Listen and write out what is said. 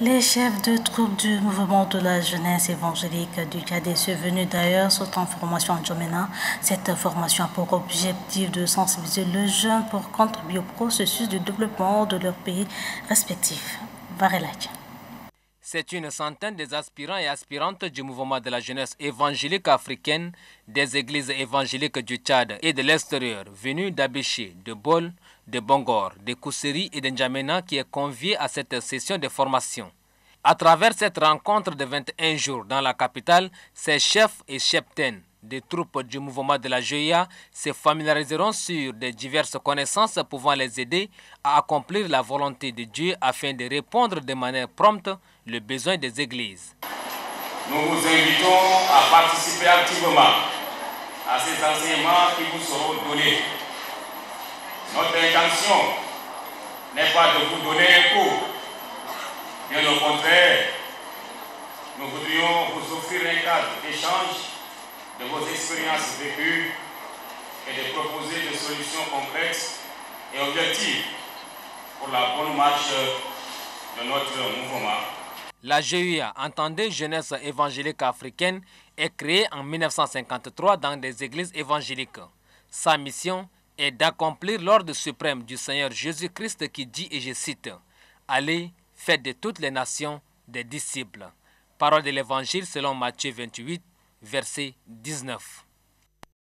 Les chefs de troupes du mouvement de la jeunesse évangélique du sont venus d'ailleurs sont en formation en Jomena. Cette formation a pour objectif de sensibiliser les jeunes pour contribuer au processus de développement de leur pays respectifs. Varelak. C'est une centaine des aspirants et aspirantes du mouvement de la jeunesse évangélique africaine, des églises évangéliques du Tchad et de l'extérieur, venus d'Abéché, de Bol, de Bongor, de Kousseri et de N'Djamena qui est convié à cette session de formation. À travers cette rencontre de 21 jours dans la capitale, ces chefs et cheptaines des troupes du mouvement de la GIA se familiariseront sur des diverses connaissances pouvant les aider à accomplir la volonté de Dieu afin de répondre de manière prompte aux besoins des églises. Nous vous invitons à participer activement à ces enseignements qui vous seront donnés notre intention n'est pas de vous donner un cours. Bien au contraire, nous voudrions vous offrir un cadre d'échange de vos expériences vécues et de proposer des solutions complexes et objectives pour la bonne marche de notre mouvement. La GUA, entendez Jeunesse évangélique africaine, est créée en 1953 dans des églises évangéliques. Sa mission est d'accomplir l'ordre suprême du Seigneur Jésus-Christ qui dit, et je cite, Allez, faites de toutes les nations des disciples. Parole de l'Évangile selon Matthieu 28, verset 19.